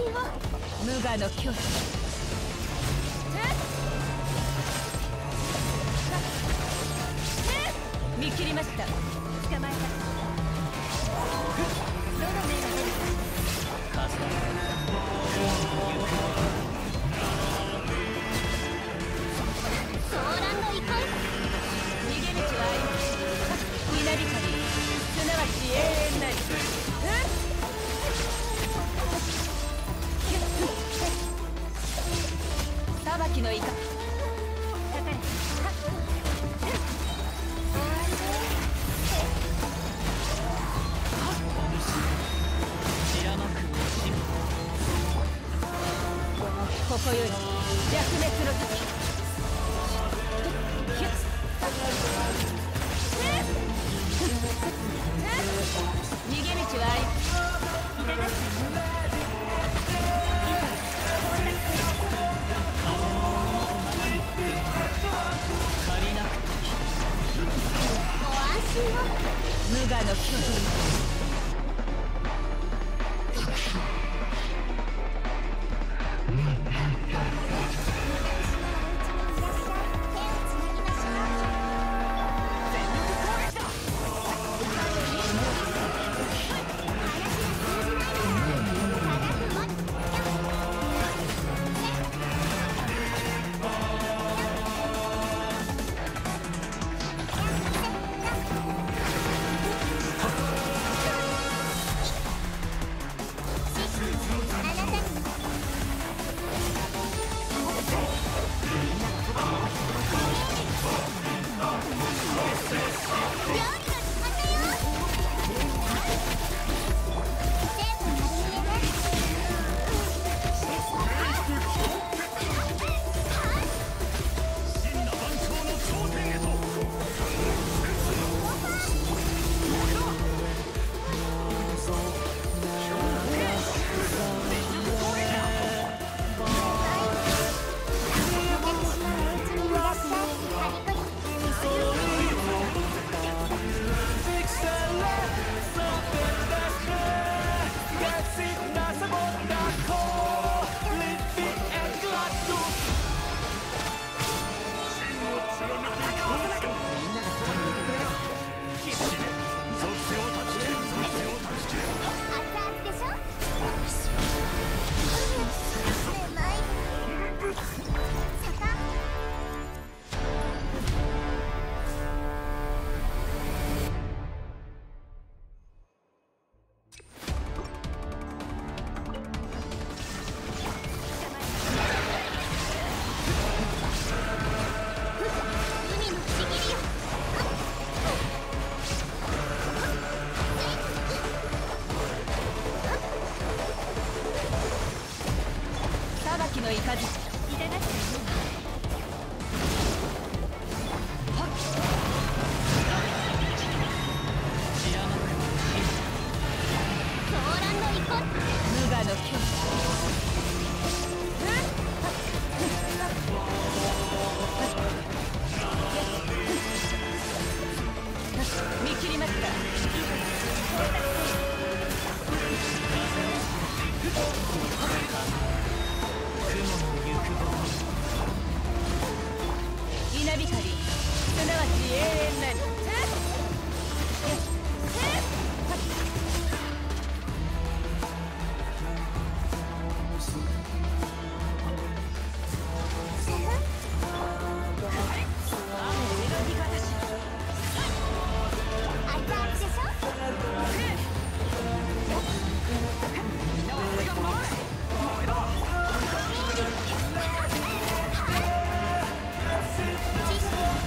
を無我の見切りました。ここより。弱滅の時。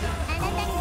Thank.